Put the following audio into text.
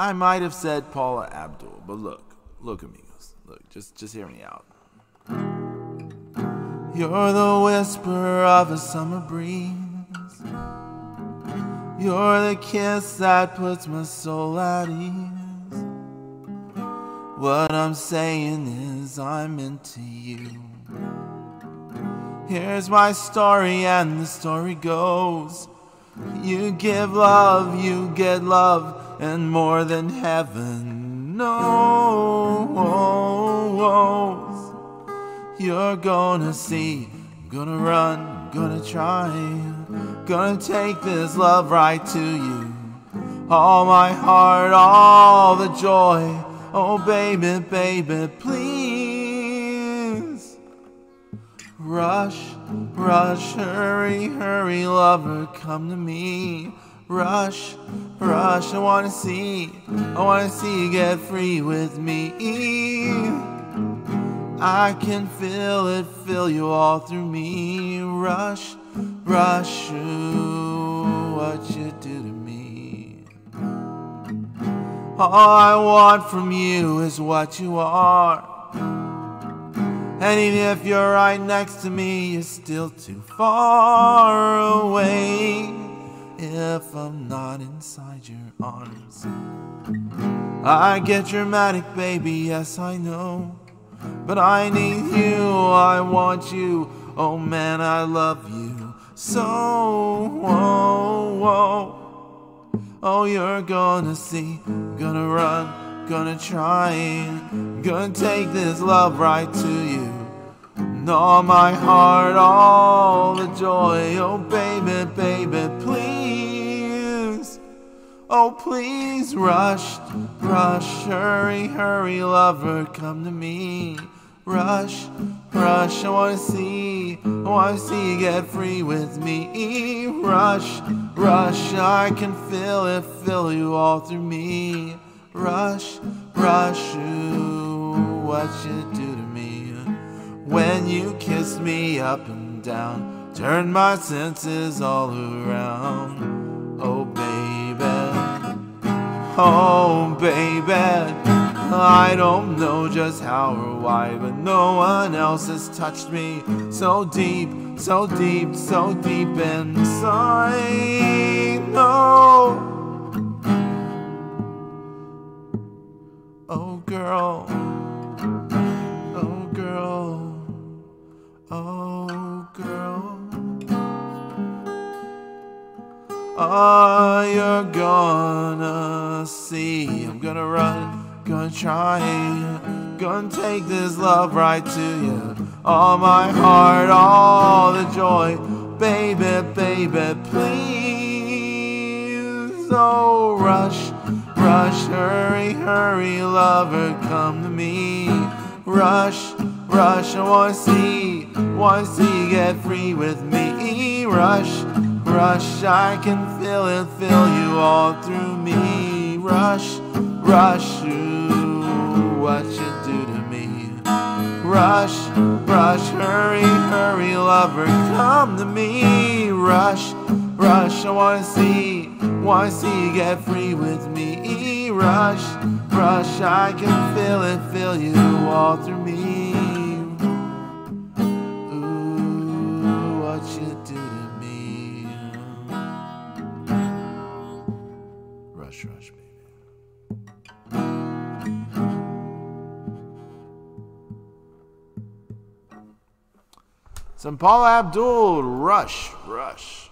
I might have said Paula Abdul, but look, look, amigos, look, just just hear me out. You're the whisper of a summer breeze. You're the kiss that puts my soul at ease. What I'm saying is I'm into you. Here's my story, and the story goes You give love, you get love, and more than heaven knows. You're gonna see, gonna run, gonna try, gonna take this love right to you. All my heart, all the joy. Oh, baby, baby, please. Rush, rush, hurry, hurry, lover, come to me. Rush, rush, I wanna see, I wanna see you get free with me. I can feel it, feel you all through me. Rush, rush, ooh, what you do to me. All I want from you is what you are. And even if you're right next to me, you're still too far away. If I'm not inside your arms, I get dramatic, baby, yes, I know. But I need you, I want you. Oh man, I love you so. Whoa, whoa. Oh, you're gonna see, gonna run, gonna try, gonna take this love right to you. And all my heart, all the joy. Oh, baby, baby. Oh, please rush, rush, hurry, hurry, lover, come to me. Rush, rush, I wanna see, I wanna see you get free with me. Rush, rush, I can feel it, feel you all through me. Rush, rush, ooh, what you do to me. When you kiss me up and down, turn my senses all around. Oh, baby, I don't know just how or why, but no one else has touched me so deep, so deep, so deep inside. No. Oh, girl. Oh, girl. Oh, girl. Oh, you're gonna see. I'm gonna run, gonna try, gonna take this love right to you. All my heart, all the joy, baby, baby, please. Oh, rush, rush, hurry, hurry, lover, come to me. Rush, rush, I wanna see, wanna see you get free with me. Rush rush, I can feel it, feel you all through me. Rush, rush, ooh, what you do to me. Rush, rush, hurry, hurry, lover, come to me. Rush, rush, I wanna see, wanna see you get free with me. Rush, rush, I can feel it, feel you all through me. Ooh, what you do to me. Rush, rush, baby. Some Paula Abdul, Rush, Rush.